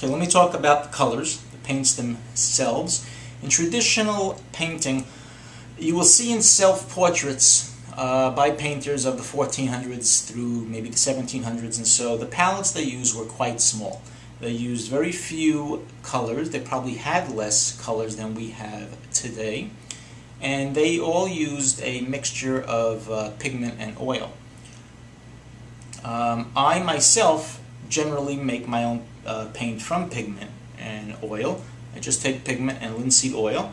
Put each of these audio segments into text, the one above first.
Okay, let me talk about the colors, the paints themselves. In traditional painting, you will see in self-portraits uh, by painters of the 1400s through maybe the 1700s and so, the palettes they used were quite small. They used very few colors. They probably had less colors than we have today. And they all used a mixture of uh, pigment and oil. Um, I myself generally make my own uh, paint from pigment and oil. I just take pigment and linseed oil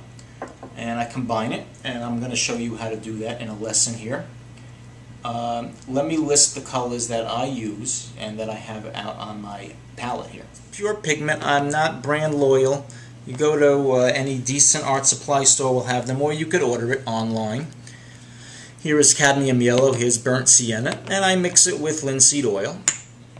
and I combine it and I'm going to show you how to do that in a lesson here. Um, let me list the colors that I use and that I have out on my palette here. Pure pigment, I'm not brand loyal. You go to uh, any decent art supply store will have them or you could order it online. Here is cadmium yellow, here's burnt sienna, and I mix it with linseed oil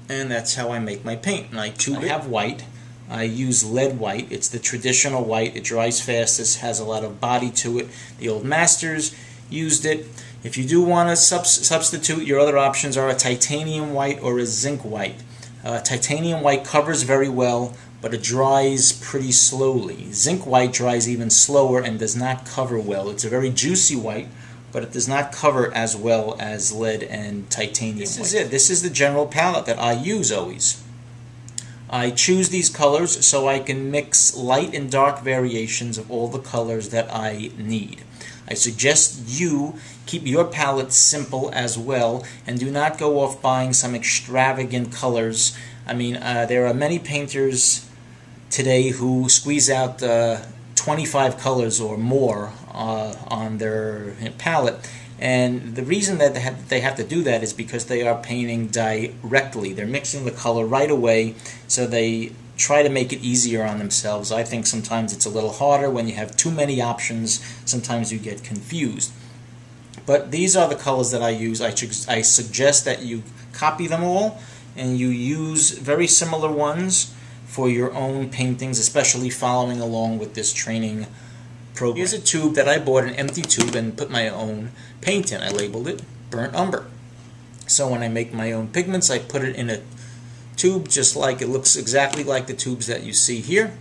and that's how I make my paint. And I I have white. I use lead white. It's the traditional white. It dries fastest, has a lot of body to it. The old masters used it. If you do want to sub substitute, your other options are a titanium white or a zinc white. Uh, titanium white covers very well, but it dries pretty slowly. Zinc white dries even slower and does not cover well. It's a very juicy white, but it does not cover as well as lead and titanium. This is it. This is the general palette that I use always. I choose these colors so I can mix light and dark variations of all the colors that I need. I suggest you keep your palette simple as well and do not go off buying some extravagant colors. I mean, uh, there are many painters today who squeeze out uh, 25 colors or more uh, on their palette. And the reason that they have, they have to do that is because they are painting directly. They're mixing the color right away, so they try to make it easier on themselves. I think sometimes it's a little harder when you have too many options. Sometimes you get confused. But these are the colors that I use. I, I suggest that you copy them all and you use very similar ones for your own paintings, especially following along with this training program. Here's a tube that I bought, an empty tube, and put my own paint in. I labeled it burnt umber. So when I make my own pigments, I put it in a tube just like it looks exactly like the tubes that you see here.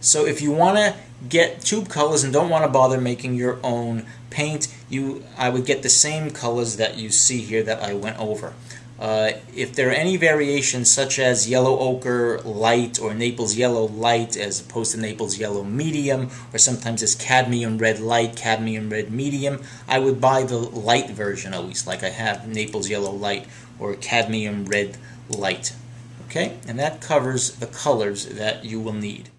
So if you want to get tube colors and don't want to bother making your own paint, you I would get the same colors that you see here that I went over. Uh, if there are any variations such as yellow ochre light or Naples yellow light as opposed to Naples yellow medium or sometimes it's cadmium red light, cadmium red medium, I would buy the light version always like I have Naples yellow light or cadmium red light. Okay, and that covers the colors that you will need.